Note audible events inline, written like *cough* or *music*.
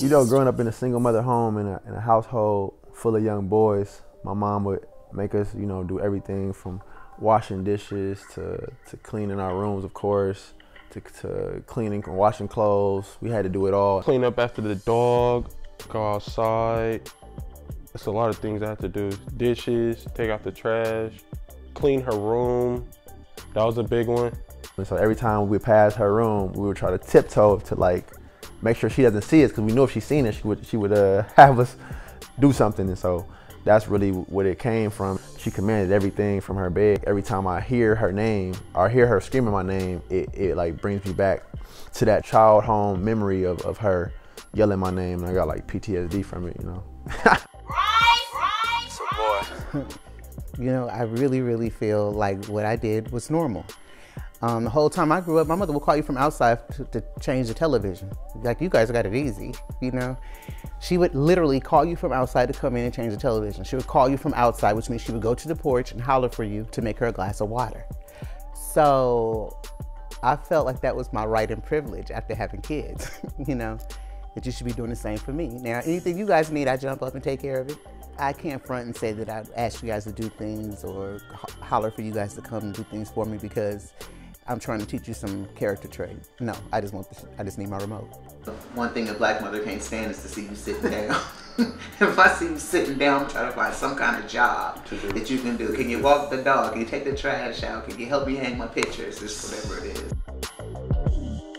You know, growing up in a single mother home in a, in a household full of young boys, my mom would make us, you know, do everything from washing dishes to, to cleaning our rooms, of course, to, to cleaning and washing clothes. We had to do it all. Clean up after the dog, go outside. It's a lot of things I have to do. Dishes, take out the trash, clean her room. That was a big one. And so every time we passed her room, we would try to tiptoe to like make sure she doesn't see us because we knew if she seen it, she would she would uh, *laughs* have us do something. And so that's really what it came from. She commanded everything from her bed. Every time I hear her name or hear her screaming my name, it, it like brings me back to that child home memory of, of her yelling my name. And I got like PTSD from it, you know. Some *laughs* boy. You know, I really, really feel like what I did was normal. Um, the whole time I grew up, my mother would call you from outside to, to, change the television. Like, you guys got it easy, you know? She would literally call you from outside to come in and change the television. She would call you from outside, which means she would go to the porch and holler for you to make her a glass of water. So I felt like that was my right and privilege after having kids, *laughs* you know, that you should be doing the same for me. Now, anything you guys need, I jump up and take care of it. I can't front and say that I ask you guys to do things or holler for you guys to come and do things for me because I'm trying to teach you some character trait. No, I just want this, I just need my remote. One thing a black mother can't stand is to see you sitting down. *laughs* if I see you sitting down, I'm trying to find some kind of job that you can do. Can you walk the dog? Can you take the trash out? Can you help me hang my pictures? Just whatever it is.